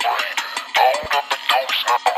friend. Hold up the don't stop.